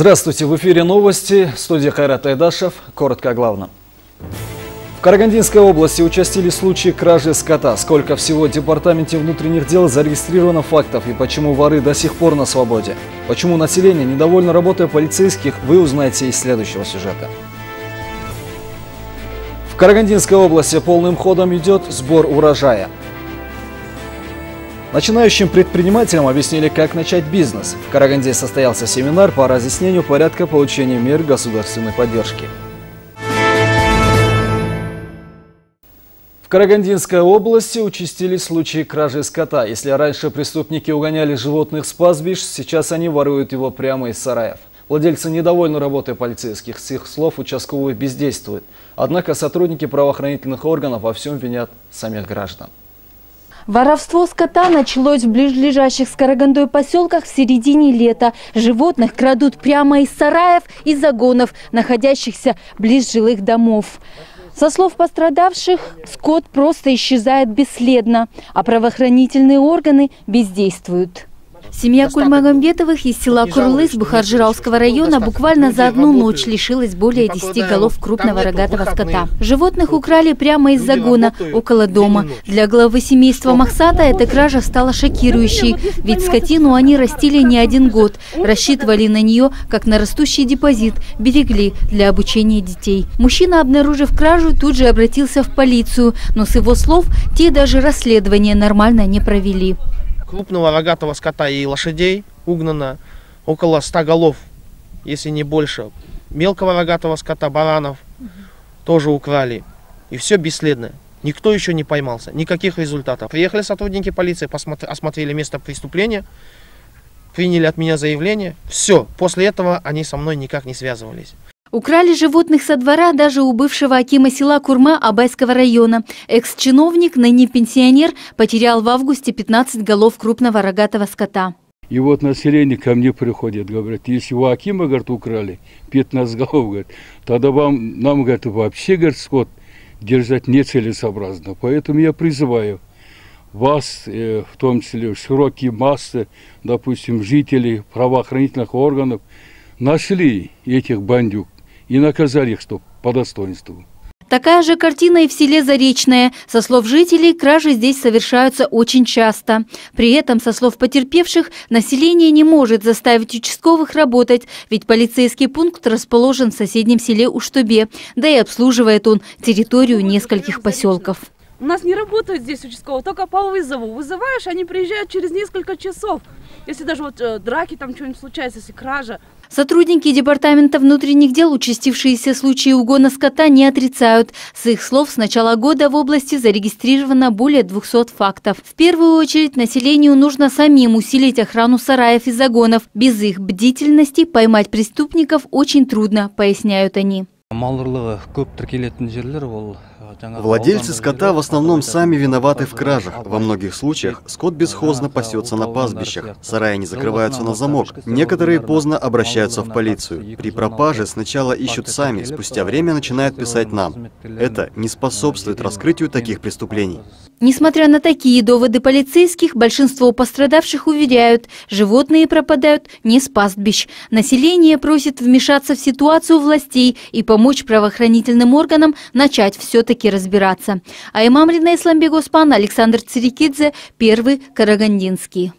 Здравствуйте, в эфире новости, студия Хайрат Айдашев, коротко о главном. В Карагандинской области участились случаи кражи скота. Сколько всего в Департаменте внутренних дел зарегистрировано фактов и почему воры до сих пор на свободе? Почему население недовольно работой полицейских, вы узнаете из следующего сюжета. В Карагандинской области полным ходом идет сбор урожая. Начинающим предпринимателям объяснили, как начать бизнес. В Караганде состоялся семинар по разъяснению порядка получения мер государственной поддержки. В Карагандинской области участились случаи кражи скота. Если раньше преступники угоняли животных с пастбищ, сейчас они воруют его прямо из сараев. Владельцы недовольны работой полицейских. С их слов участковые бездействуют. Однако сотрудники правоохранительных органов во всем винят самих граждан. Воровство скота началось в ближайших с Карагандой поселках в середине лета. Животных крадут прямо из сараев и загонов, находящихся близ жилых домов. Со слов пострадавших, скот просто исчезает бесследно, а правоохранительные органы бездействуют. Семья Кульмагомбетовых из села Курлыс Бухаржирауского района буквально за одну ночь лишилась более 10 голов крупного рогатого скота. Животных украли прямо из загона, около дома. Для главы семейства Махсата эта кража стала шокирующей, ведь скотину они растили не один год, рассчитывали на нее как на растущий депозит, берегли для обучения детей. Мужчина, обнаружив кражу, тут же обратился в полицию, но с его слов, те даже расследование нормально не провели крупного рогатого скота и лошадей угнано около 100 голов, если не больше. Мелкого рогатого скота, баранов угу. тоже украли. И все бесследно. Никто еще не поймался, никаких результатов. Приехали сотрудники полиции, посмотри, осмотрели место преступления, приняли от меня заявление. Все, после этого они со мной никак не связывались. Украли животных со двора даже у бывшего Акима села Курма Абайского района. Экс-чиновник, ныне пенсионер, потерял в августе 15 голов крупного рогатого скота. И вот население ко мне приходит, говорят, если у Акима, говорит, украли 15 голов, говорит, тогда вам, нам, говорит, вообще, говорит, скот держать нецелесообразно. Поэтому я призываю вас, э, в том числе широкие массы, допустим, жителей правоохранительных органов, нашли этих бандюк и наказали их что по достоинству. Такая же картина и в селе Заречное. Со слов жителей, кражи здесь совершаются очень часто. При этом, со слов потерпевших, население не может заставить участковых работать, ведь полицейский пункт расположен в соседнем селе Уштубе, да и обслуживает он территорию нескольких поселков. У нас не работает здесь участковый, только по вызову. Вызываешь, они приезжают через несколько часов. Если даже вот э, драки там что-нибудь случается, если кража, Сотрудники Департамента внутренних дел участившиеся случаи угона скота не отрицают. С их слов, с начала года в области зарегистрировано более 200 фактов. В первую очередь населению нужно самим усилить охрану сараев и загонов. Без их бдительности поймать преступников очень трудно, поясняют они. Владельцы скота в основном сами виноваты в кражах. Во многих случаях скот бесхозно пасется на пастбищах, сараи не закрываются на замок. Некоторые поздно обращаются в полицию. При пропаже сначала ищут сами, спустя время начинают писать нам. Это не способствует раскрытию таких преступлений. Несмотря на такие доводы полицейских, большинство пострадавших уверяют, животные пропадают не с пастбищ. Население просит вмешаться в ситуацию властей и помочь правоохранительным органам начать все-таки разбираться. А имам Рина Исламбек Оспан, Александр Цирикидзе, первый Карагандинский.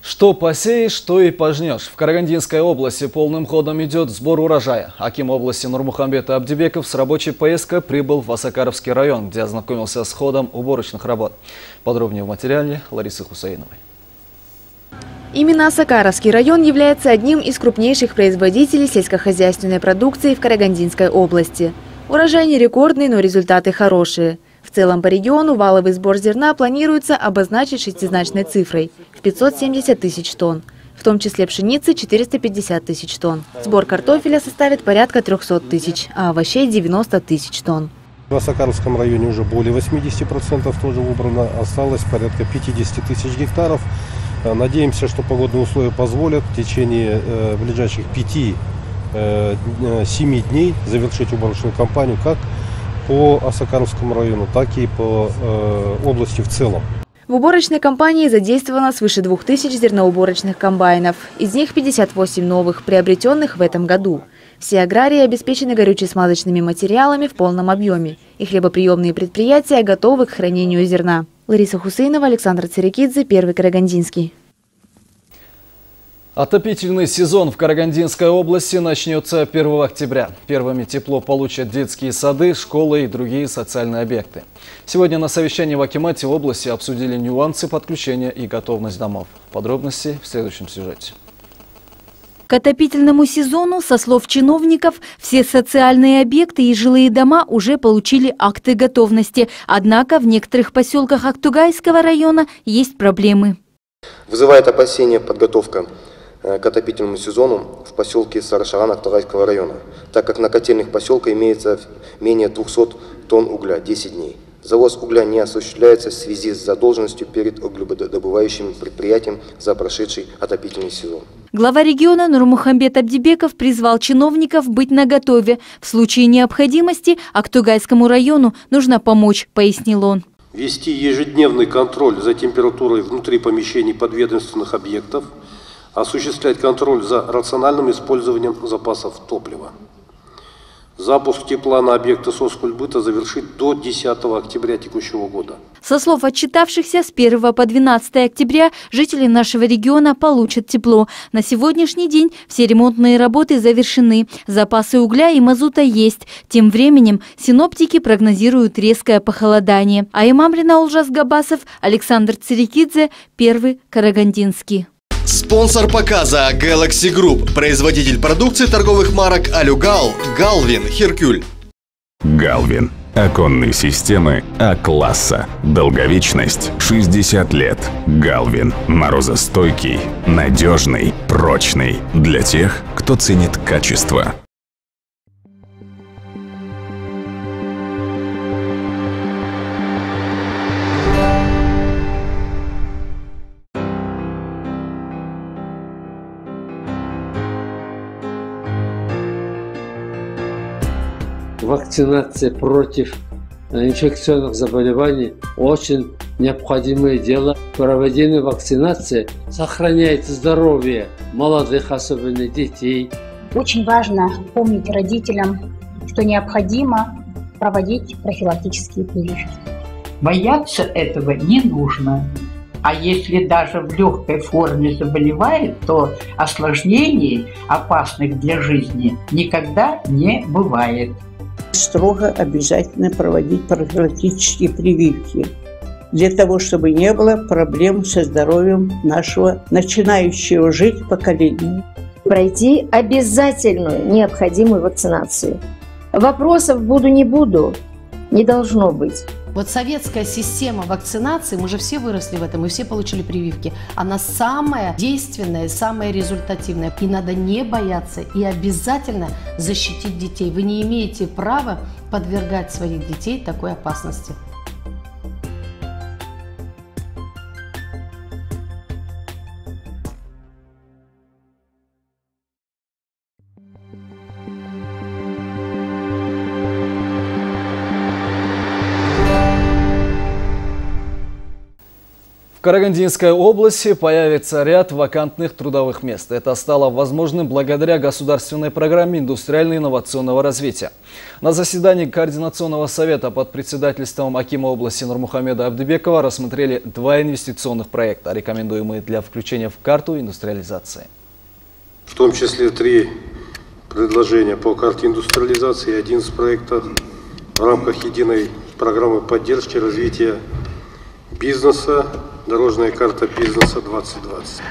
Что посеешь, то и пожнешь. В Карагандинской области полным ходом идет сбор урожая. Аким области Нурмухамбет Абдибеков с рабочей поездкой прибыл в Асакаровский район, где ознакомился с ходом уборочных работ. Подробнее в материале Ларисы Хусаиновой. Именно Асакаровский район является одним из крупнейших производителей сельскохозяйственной продукции в Карагандинской области. Урожай не рекордный, но результаты хорошие. В целом по региону валовый сбор зерна планируется обозначить шестизначной цифрой – в 570 тысяч тонн, в том числе пшеницы – 450 тысяч тонн. Сбор картофеля составит порядка 300 тысяч, а овощей – 90 тысяч тонн. В Осакарском районе уже более 80% тоже убрано, осталось порядка 50 тысяч гектаров. Э, надеемся, что погодные условия позволят в течение э, ближайших пяти Э, 7 дней завершить уборочную кампанию как по Осакаровскому району, так и по э, области в целом. В уборочной кампании задействовано свыше 2000 зерноуборочных комбайнов. Из них 58 новых, приобретенных в этом году. Все аграрии обеспечены горюче-смазочными материалами в полном объеме. И хлебоприемные предприятия готовы к хранению зерна. Лариса Хусейнова, Александр Церекидзе, Первый Карагандинский. Отопительный сезон в Карагандинской области начнется 1 октября. Первыми тепло получат детские сады, школы и другие социальные объекты. Сегодня на совещании в Акимате области обсудили нюансы подключения и готовность домов. Подробности в следующем сюжете. К отопительному сезону, со слов чиновников, все социальные объекты и жилые дома уже получили акты готовности. Однако в некоторых поселках Актугайского района есть проблемы. Вызывает опасения подготовка к отопительному сезону в поселке Сарашаран Актарайского района, так как на котельных поселка имеется менее 200 тонн угля 10 дней. Завоз угля не осуществляется в связи с задолженностью перед угледобывающим предприятием за прошедший отопительный сезон. Глава региона Нурмухамбет Абдибеков призвал чиновников быть наготове. В случае необходимости Актугайскому району нужно помочь, пояснил он. Вести ежедневный контроль за температурой внутри помещений подведомственных объектов – осуществлять контроль за рациональным использованием запасов топлива. Запуск тепла на объекты соцкультбыта завершить до 10 октября текущего года. Со слов отчитавшихся, с 1 по 12 октября жители нашего региона получат тепло. На сегодняшний день все ремонтные работы завершены. Запасы угля и мазута есть. Тем временем синоптики прогнозируют резкое похолодание. А имам Рина Габасов, Александр Цирикидзе, первый Карагандинский. Спонсор показа Galaxy Group, производитель продукции торговых марок Алюгал, Галвин, Херкюль. Галвин. Оконные системы А-класса. Долговечность 60 лет. Галвин. Морозостойкий, надежный, прочный. Для тех, кто ценит качество. Вакцинация против инфекционных заболеваний очень необходимое дело. Проведение вакцинации сохраняет здоровье молодых, особенно детей. Очень важно помнить родителям, что необходимо проводить профилактические прививки. Бояться этого не нужно. А если даже в легкой форме заболевает, то осложнений, опасных для жизни, никогда не бывает строго обязательно проводить профилактические прививки для того, чтобы не было проблем со здоровьем нашего начинающего жить поколения. Пройти обязательную необходимую вакцинацию. Вопросов буду не буду, не должно быть. Вот советская система вакцинации, мы же все выросли в этом, мы все получили прививки. Она самая действенная, самая результативная. И надо не бояться и обязательно защитить детей. Вы не имеете права подвергать своих детей такой опасности. Карагандинской области появится ряд вакантных трудовых мест. Это стало возможным благодаря государственной программе индустриально-инновационного развития. На заседании Координационного совета под председательством Акима области Нурмухамеда Абдыбекова рассмотрели два инвестиционных проекта, рекомендуемые для включения в карту индустриализации. В том числе три предложения по карте индустриализации один из проектов в рамках единой программы поддержки развития бизнеса Дорожная карта бизнеса 2020.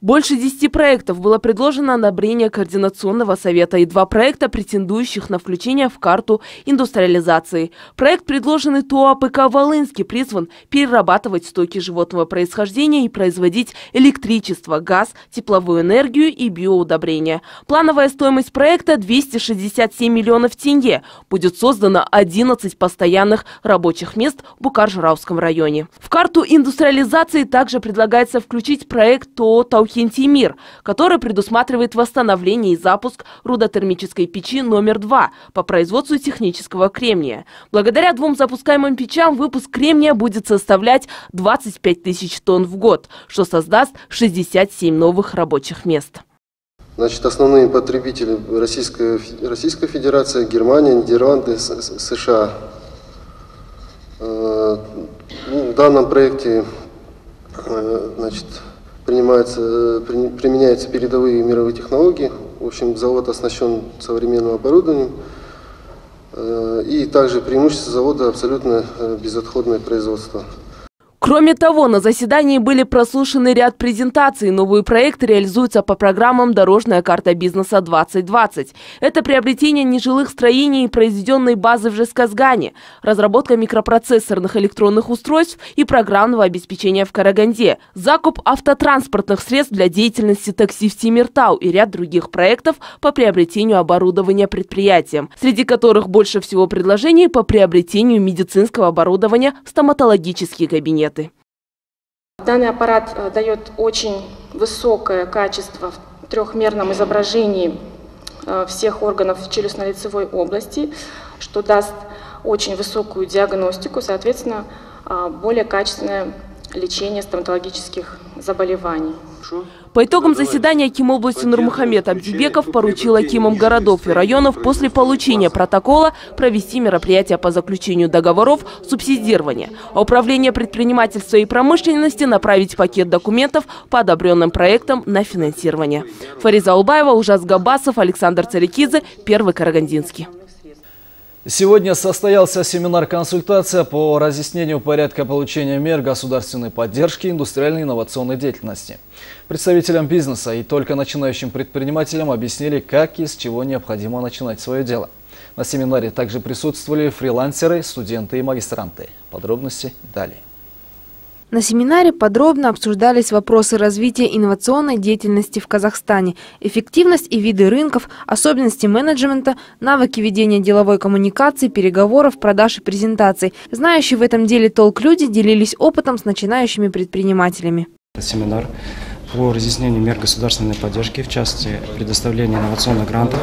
Больше 10 проектов было предложено одобрение Координационного совета и два проекта, претендующих на включение в карту индустриализации. Проект, предложенный ТОА ПК «Волынский», призван перерабатывать стоки животного происхождения и производить электричество, газ, тепловую энергию и биоудобрения. Плановая стоимость проекта 267 миллионов тенге. Будет создано 11 постоянных рабочих мест в Букар-Журавском районе. В карту индустриализации также предлагается включить проект ТОА «Таухи «Урхентимир», который предусматривает восстановление и запуск рудотермической печи номер два по производству технического кремния. Благодаря двум запускаемым печам выпуск кремния будет составлять 25 тысяч тонн в год, что создаст 67 новых рабочих мест. Значит, основные потребители Российская, Российская Федерация, Германия, Нидерланды, США. Э, ну, в данном проекте э, значит, принимается, применяются передовые мировые технологии. В общем, завод оснащен современным оборудованием. Э, и также преимущество завода абсолютно безотходное производство. Кроме того, на заседании были прослушаны ряд презентаций. Новые проекты реализуются по программам «Дорожная карта бизнеса-2020». Это приобретение нежилых строений и произведенной базы в Жесказгане, разработка микропроцессорных электронных устройств и программного обеспечения в Караганде, закуп автотранспортных средств для деятельности такси в Тимиртау и ряд других проектов по приобретению оборудования предприятиям, среди которых больше всего предложений по приобретению медицинского оборудования в стоматологический кабинет диеты. Данный аппарат э, дает очень высокое качество в трехмерном изображении э, всех органов челюстно-лицевой области, что даст очень высокую диагностику, соответственно, э, более качественное лечение стоматологических заболеваний. По итогам заседания Аким области Нурмухамед Абдибеков поручил Акимам городов и районов после получения протокола провести мероприятия по заключению договоров субсидирования, а Управление предпринимательства и промышленности направить пакет документов по одобренным проектам на финансирование. Фариза Улбаева, Ужас Габасов, Александр Царикидзе, Первый Карагандинский. Сегодня состоялся семинар-консультация по разъяснению порядка получения мер государственной поддержки индустриальной инновационной деятельности. Представителям бизнеса и только начинающим предпринимателям объяснили, как и с чего необходимо начинать свое дело. На семинаре также присутствовали фрилансеры, студенты и магистранты. Подробности далее. На семинаре подробно обсуждались вопросы развития инновационной деятельности в Казахстане, эффективность и виды рынков, особенности менеджмента, навыки ведения деловой коммуникации, переговоров, продаж и презентаций. Знающие в этом деле толк люди делились опытом с начинающими предпринимателями. Семинар по разъяснению мер государственной поддержки, в частности предоставления инновационных грантов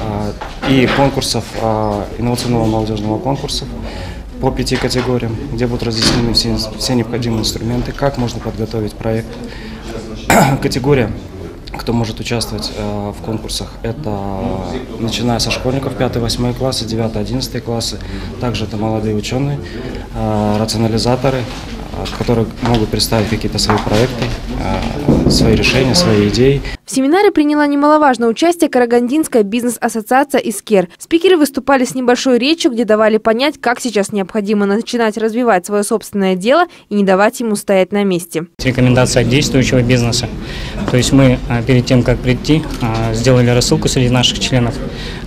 а, и конкурсов, а, инновационного молодежного конкурса по пяти категориям, где будут разъяснены все, все необходимые инструменты, как можно подготовить проект. Категория, кто может участвовать э, в конкурсах, это начиная со школьников 5-8 классы, 9-11 классы, также это молодые ученые, э, рационализаторы, которые могут представить какие-то свои проекты, э, свои решения, свои идеи. В семинаре приняла немаловажное участие Карагандинская бизнес-ассоциация «Искер». Спикеры выступали с небольшой речью, где давали понять, как сейчас необходимо начинать развивать свое собственное дело и не давать ему стоять на месте. Рекомендация действующего бизнеса. То есть мы а, перед тем, как прийти, а, сделали рассылку среди наших членов,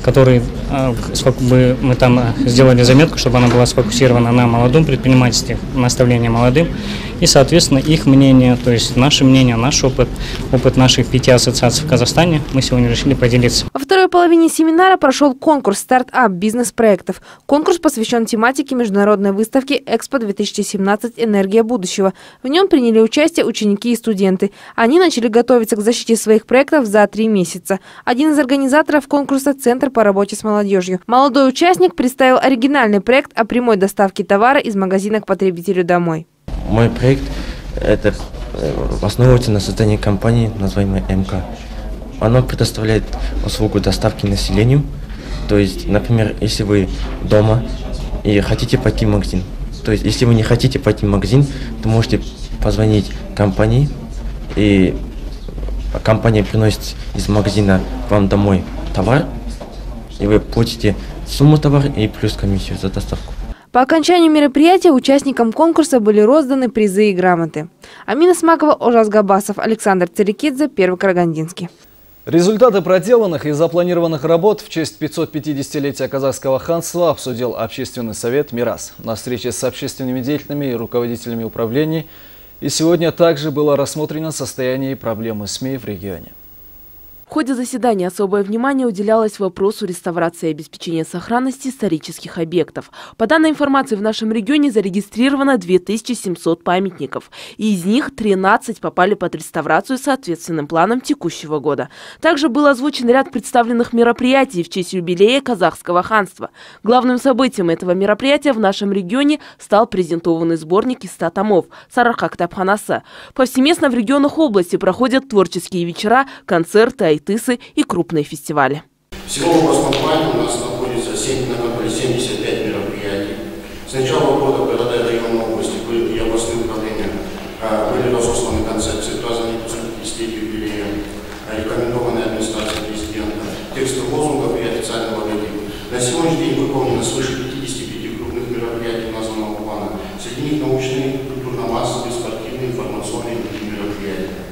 которые а, мы там сделали заметку, чтобы она была сфокусирована на молодом предпринимательстве, наставление молодым, и, соответственно, их мнение, то есть наше мнение, наш опыт, опыт наших пяти ассоциаций в Казахстане, мы сегодня решили поделиться. Во второй половине семинара прошел конкурс «Стартап бизнес-проектов». Конкурс посвящен тематике международной выставки «Экспо-2017. Энергия будущего». В нем приняли участие ученики и студенты. Они начали готовиться к защите своих проектов за три месяца. Один из организаторов конкурса – Центр по работе с молодежью. Молодой участник представил оригинальный проект о прямой доставке товара из магазина к потребителю домой. Мой проект это э, основывается на создании компании, называемой МК. Оно предоставляет услугу доставки населению. То есть, например, если вы дома и хотите пойти в магазин, то есть, если вы не хотите пойти в магазин, то можете позвонить компании, и компания приносит из магазина вам домой товар, и вы платите сумму товара и плюс комиссию за доставку. По окончанию мероприятия участникам конкурса были розданы призы и грамоты. Амина Смакова, Ожас Габасов, Александр Церекидзе, Первый Карагандинский. Результаты проделанных и запланированных работ в честь 550-летия казахского ханства обсудил Общественный совет «Мирас» на встрече с общественными деятелями и руководителями управлений. И сегодня также было рассмотрено состояние и проблемы СМИ в регионе. В ходе заседания особое внимание уделялось вопросу реставрации и обеспечения сохранности исторических объектов. По данной информации, в нашем регионе зарегистрировано 2700 памятников, и из них 13 попали под реставрацию соответственным планом текущего года. Также был озвучен ряд представленных мероприятий в честь юбилея казахского ханства. Главным событием этого мероприятия в нашем регионе стал презентованный сборник из 100 томов «Сараха Ктабханаса». Повсеместно в регионах области проходят творческие вечера, концерты, айтысы и крупные фестивали. Всего в областном плане у нас находится 7, накопили 75 мероприятий. С начала года города и районы области и областные управления а, были разосланы концепции празднования 50 юбилея, а, рекомендованные администрацией президента, тексты лозунгов и официального логотипа. На сегодняшний день выполнено свыше 55 крупных мероприятий названного плана. Среди них научные, культурно-массовые, спортивные, информационные и другие мероприятия.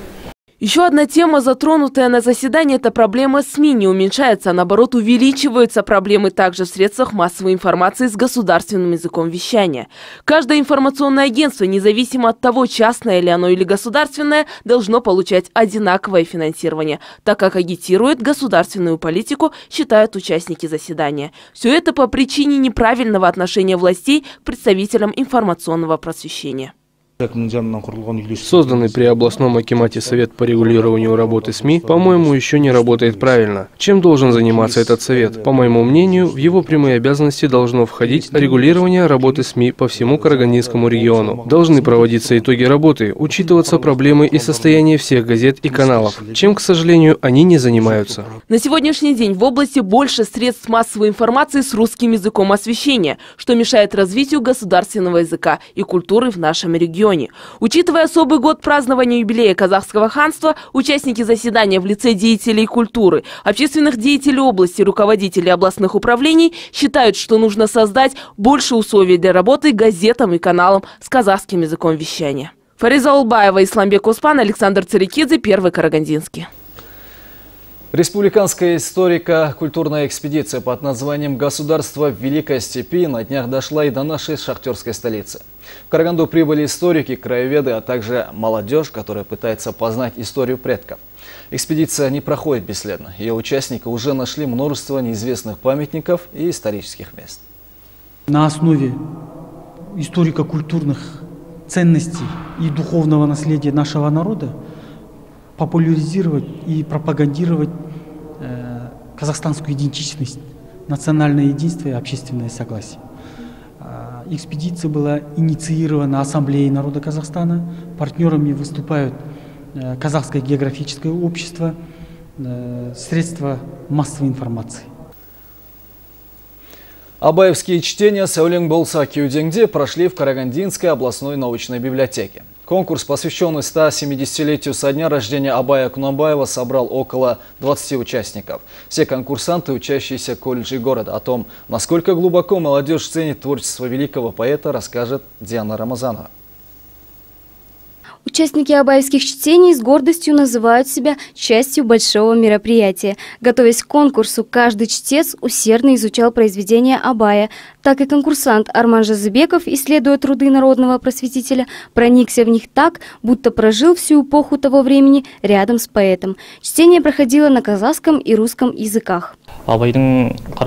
Еще одна тема, затронутая на заседании, это проблема СМИ не уменьшается, а наоборот увеличиваются проблемы также в средствах массовой информации с государственным языком вещания. Каждое информационное агентство, независимо от того, частное ли оно или государственное, должно получать одинаковое финансирование, так как агитирует государственную политику, считают участники заседания. Все это по причине неправильного отношения властей к представителям информационного просвещения. Созданный при областном акимате Совет по регулированию работы СМИ, по-моему, еще не работает правильно. Чем должен заниматься этот совет? По моему мнению, в его прямые обязанности должно входить регулирование работы СМИ по всему Карагандинскому региону. Должны проводиться итоги работы, учитываться проблемы и состояние всех газет и каналов, чем, к сожалению, они не занимаются. На сегодняшний день в области больше средств массовой информации с русским языком освещения, что мешает развитию государственного языка и культуры в нашем регионе регионе. Учитывая особый год празднования юбилея казахского ханства, участники заседания в лице деятелей культуры, общественных деятелей области, руководителей областных управлений считают, что нужно создать больше условий для работы газетам и каналам с казахским языком вещания. Фариза Улбаева, Исламбек Успан, Александр Царикидзе, Первый Карагандинский. Республиканская историко-культурная экспедиция под названием «Государство Великой Степи» на днях дошла и до нашей шахтерской столицы. В Караганду прибыли историки, краеведы, а также молодежь, которая пытается познать историю предков. Экспедиция не проходит бесследно. Ее участники уже нашли множество неизвестных памятников и исторических мест. На основе историко-культурных ценностей и духовного наследия нашего народа популяризировать и пропагандировать э, казахстанскую идентичность, национальное единство и общественное согласие. Э, экспедиция была инициирована Ассамблеей народа Казахстана. Партнерами выступают э, Казахское географическое общество, э, средства массовой информации. Абаевские чтения Саулинг Болса Кюдингде прошли в Карагандинской областной научной библиотеке. Конкурс, посвященный 170-летию со дня рождения Абая Кунабаева, собрал около 20 участников. Все конкурсанты, учащиеся колледжей города. О том, насколько глубоко молодежь ценит творчество великого поэта, расскажет Диана Рамазанова. Участники абаевских чтений с гордостью называют себя частью большого мероприятия. Готовясь к конкурсу, каждый чтец усердно изучал произведения Абая. Так и конкурсант Арман Жазыбеков, исследуя труды народного просветителя, проникся в них так, будто прожил всю эпоху того времени рядом с поэтом. Чтение проходило на казахском и русском языках.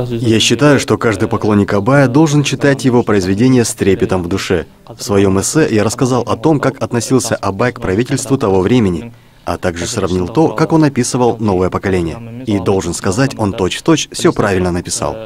Я считаю, что каждый поклонник Абая должен читать его произведения с трепетом в душе. В своем эссе я рассказал о том, как относился Абай к правительству того времени, а также сравнил то, как он описывал новое поколение. И должен сказать, он точь-в-точь -точь все правильно написал.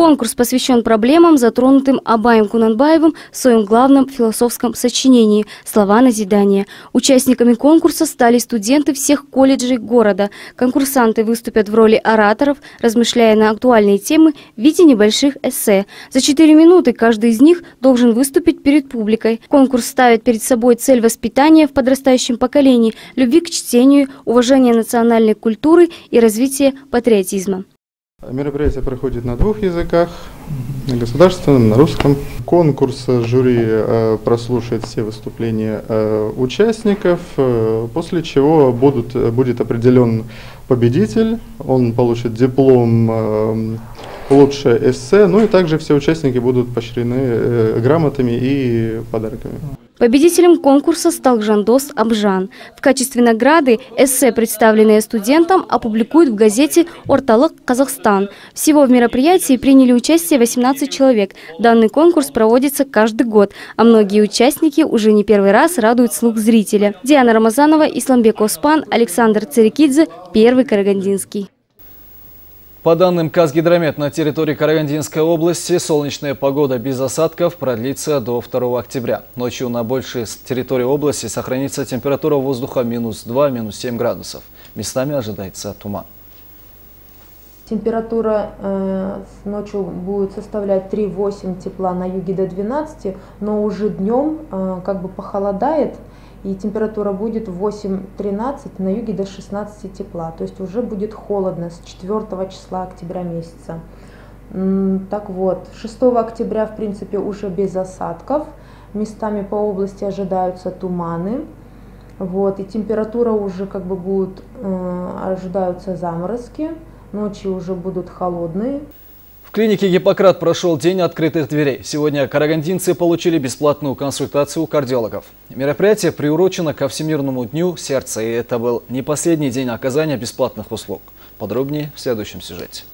Конкурс посвящен проблемам, затронутым Абаем Кунанбаевым в своем главном философском сочинении «Слова назидания». Участниками конкурса стали студенты всех колледжей города. Конкурсанты выступят в роли ораторов, размышляя на актуальные темы в виде небольших эссе. За четыре минуты каждый из них должен выступить перед публикой. Конкурс ставит перед собой цель воспитания в подрастающем поколении, любви к чтению, уважения национальной культуры и развития патриотизма. Мероприятие проходит на двух языках, на государственном, на русском. Конкурс жюри э, прослушает все выступления э, участников, э, после чего будут, будет определен победитель, он получит диплом лучшее эссе, ну и также все участники будут поощрены грамотами и подарками. Победителем конкурса стал Жандос Абжан. В качестве награды эссе, представленные студентам, опубликуют в газете «Орталок Казахстан». Всего в мероприятии приняли участие 18 человек. Данный конкурс проводится каждый год, а многие участники уже не первый раз радуют слух зрителя. Диана Рамазанова, Исламбек Оспан, Александр Церекидзе, Первый Карагандинский. По данным Казгидромет, на территории Карагандинской области солнечная погода без осадков продлится до 2 октября. Ночью на большей территории области сохранится температура воздуха минус 2, минус 7 градусов. Местами ожидается туман. Температура э, ночью будет составлять 3-8 тепла на юге до 12, но уже днем э, как бы похолодает – и температура будет 8-13, на юге до 16 тепла, то есть уже будет холодно с 4 числа октября месяца. Так вот, 6 октября, в принципе, уже без осадков, местами по области ожидаются туманы, вот, и температура уже как бы будет, э, ожидаются заморозки, ночи уже будут холодные. В клинике «Гиппократ» прошел день открытых дверей. Сегодня карагандинцы получили бесплатную консультацию у кардиологов. Мероприятие приурочено ко Всемирному дню сердца, и это был не последний день оказания бесплатных услуг. Подробнее в следующем сюжете.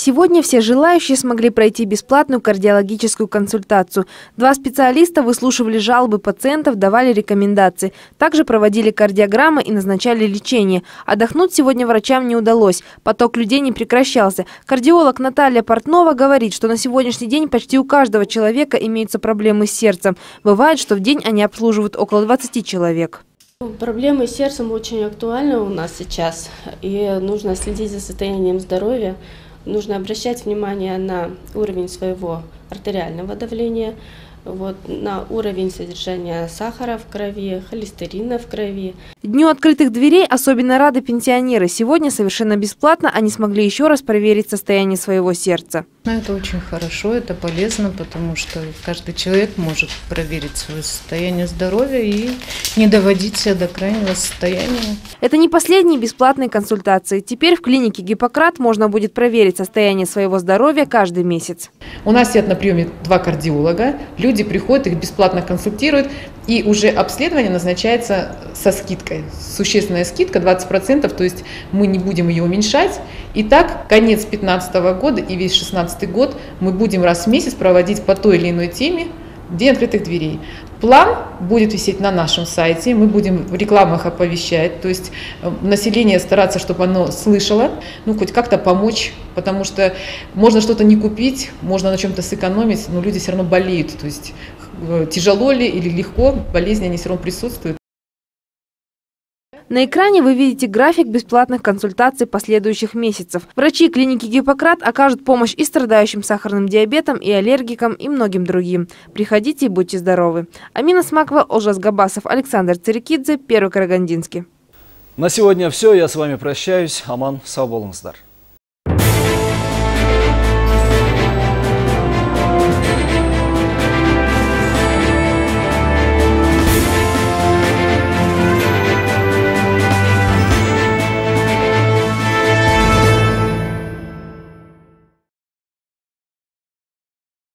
Сегодня все желающие смогли пройти бесплатную кардиологическую консультацию. Два специалиста выслушивали жалобы пациентов, давали рекомендации. Также проводили кардиограммы и назначали лечение. Отдохнуть сегодня врачам не удалось. Поток людей не прекращался. Кардиолог Наталья Портнова говорит, что на сегодняшний день почти у каждого человека имеются проблемы с сердцем. Бывает, что в день они обслуживают около 20 человек. Проблемы с сердцем очень актуальны у нас сейчас, и нужно следить за состоянием здоровья нужно обращать внимание на уровень своего артериального давления, вот, на уровень содержания сахара в крови, холестерина в крови. Дню открытых дверей особенно рады пенсионеры. Сегодня совершенно бесплатно они смогли еще раз проверить состояние своего сердца. Ну, это очень хорошо, это полезно, потому что каждый человек может проверить свое состояние здоровья и не доводить себя до крайнего состояния. Это не последние бесплатные консультации. Теперь в клинике Гиппократ можно будет проверить состояние своего здоровья каждый месяц. У нас сидят на приеме два кардиолога. Люди приходят, их бесплатно консультируют. И уже обследование назначается со скидкой. Существенная скидка 20%, то есть мы не будем ее уменьшать. И так, конец 2015 года и весь 2016 год мы будем раз в месяц проводить по той или иной теме День открытых дверей. План будет висеть на нашем сайте, мы будем в рекламах оповещать, то есть э, население стараться, чтобы оно слышало, ну хоть как-то помочь, потому что можно что-то не купить, можно на чем-то сэкономить, но люди все равно болеют, то есть э, тяжело ли или легко, болезни они все равно присутствуют. На экране вы видите график бесплатных консультаций последующих месяцев. Врачи клиники Гиппократ окажут помощь и страдающим сахарным диабетом, и аллергикам, и многим другим. Приходите и будьте здоровы. Амина Смакова, Олжас Габасов, Александр Церекидзе, Первый Карагандинский. На сегодня все. Я с вами прощаюсь. Аман, сау